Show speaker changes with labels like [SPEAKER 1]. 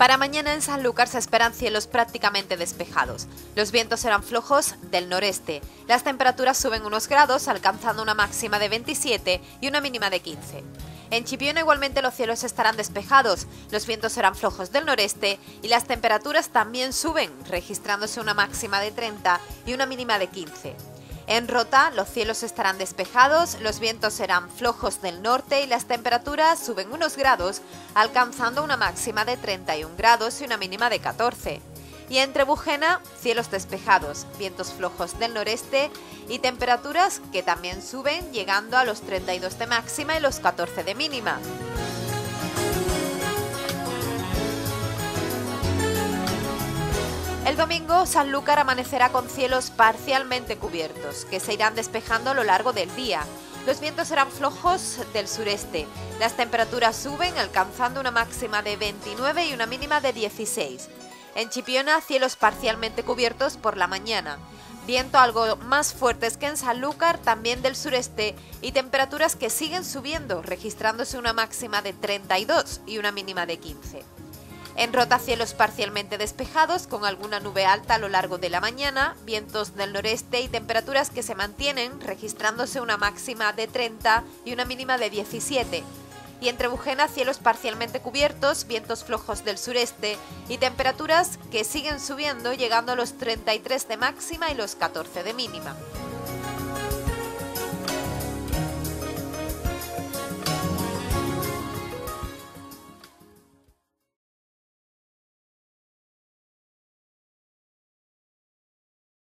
[SPEAKER 1] Para mañana en Sanlúcar se esperan cielos prácticamente despejados. Los vientos serán flojos del noreste. Las temperaturas suben unos grados, alcanzando una máxima de 27 y una mínima de 15. En Chipiona igualmente los cielos estarán despejados, los vientos serán flojos del noreste y las temperaturas también suben, registrándose una máxima de 30 y una mínima de 15. En Rota los cielos estarán despejados, los vientos serán flojos del norte y las temperaturas suben unos grados, alcanzando una máxima de 31 grados y una mínima de 14. Y en Trebujena, cielos despejados, vientos flojos del noreste y temperaturas que también suben, llegando a los 32 de máxima y los 14 de mínima. El domingo, Sanlúcar amanecerá con cielos parcialmente cubiertos, que se irán despejando a lo largo del día. Los vientos serán flojos del sureste. Las temperaturas suben, alcanzando una máxima de 29 y una mínima de 16. En Chipiona, cielos parcialmente cubiertos por la mañana. Viento algo más fuertes que en Sanlúcar, también del sureste, y temperaturas que siguen subiendo, registrándose una máxima de 32 y una mínima de 15. En Rota cielos parcialmente despejados con alguna nube alta a lo largo de la mañana, vientos del noreste y temperaturas que se mantienen registrándose una máxima de 30 y una mínima de 17. Y entre Bujena cielos parcialmente cubiertos, vientos flojos del sureste y temperaturas que siguen subiendo llegando a los 33 de máxima y los 14 de mínima.